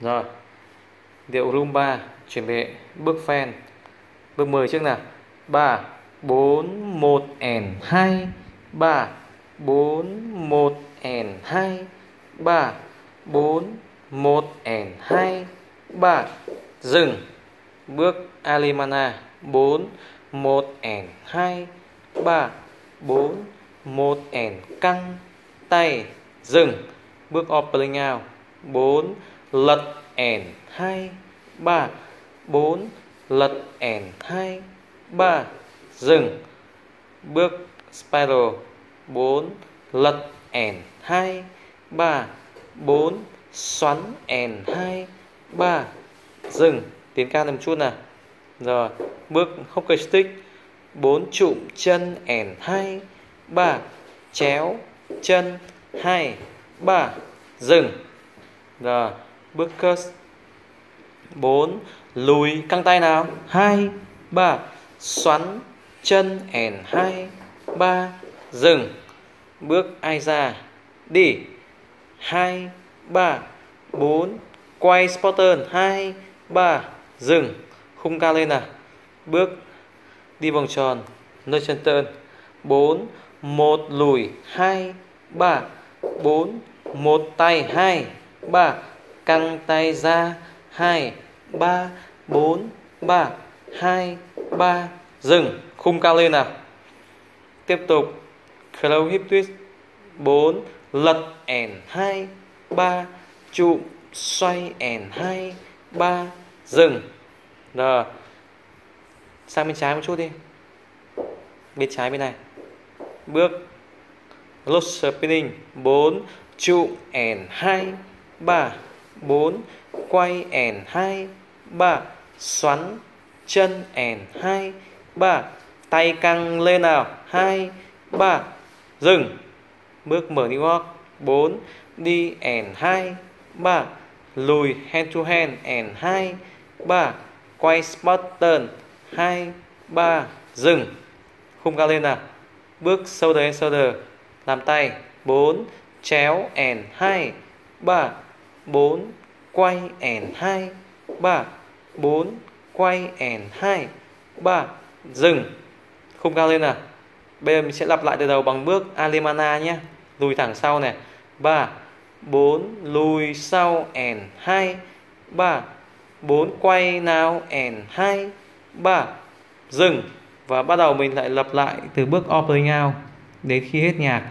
rồi. Điệu rumba chuẩn bị bước phen bước 10 trước nào. 3 4 1 and 2 3 4 1 and 2 3 4 1 and 2 3 dừng. Bước Alimana 4 1 and 2 3 4 1 and căng. Tay, dừng. Bước opening out 4 lật ẻn hai, ba. Bốn. Lật ẻn hai, ba. Dừng. Bước spiral. Bốn. Lật ẻn hai, ba. Bốn. Xoắn ẻn hai, ba. Dừng. Tiến cao thêm chút nào. Rồi. Bước hockey stick. Bốn trụm chân ẻn hai, ba. Chéo chân 2 3 dừng. Rồi bước curse 4 lùi, căng tay nào? 2 3 xoắn chân and 2 3 dừng. Bước ai ra? Đi. 2 3 4 quay spotter 2 3 dừng. Khung ca lên nào. Bước đi vòng tròn, nơi chân tơn. 4 1 lùi. 2 3 4 một, tay. 2 3 căng tay ra. 2 3 4 3 2 3 dừng. Khung cao lên nào. Tiếp tục. Close hip twist. 4 lật and 2 3 trụ xoay and 2 3 dừng. Rồi sang bên trái một chút đi. Bên trái bên này. Bước. Load spinning. 4 trụ and 2 3 4 quay and 2 3 xoắn chân and 2 3 tay căng lên nào 2 3 dừng. Bước mở new york 4 đi and 2 3 lùi hand to hand and 2 3 quay spot turn 2 3 dừng. Khung cao lên nào. Bước shoulder and shoulder, làm tay 4 chéo and 2 3 4 quay and 2 3 4 quay and 2 3 dừng. Không cao lên nào. Bây giờ mình sẽ lặp lại từ đầu bằng bước alemana nhé. Lùi thẳng sau này. 3 4 lùi sau and 2 3 4 quay nào and 2 3 dừng. Và bắt đầu mình lại lặp lại từ bước opening out đến khi hết nhạc.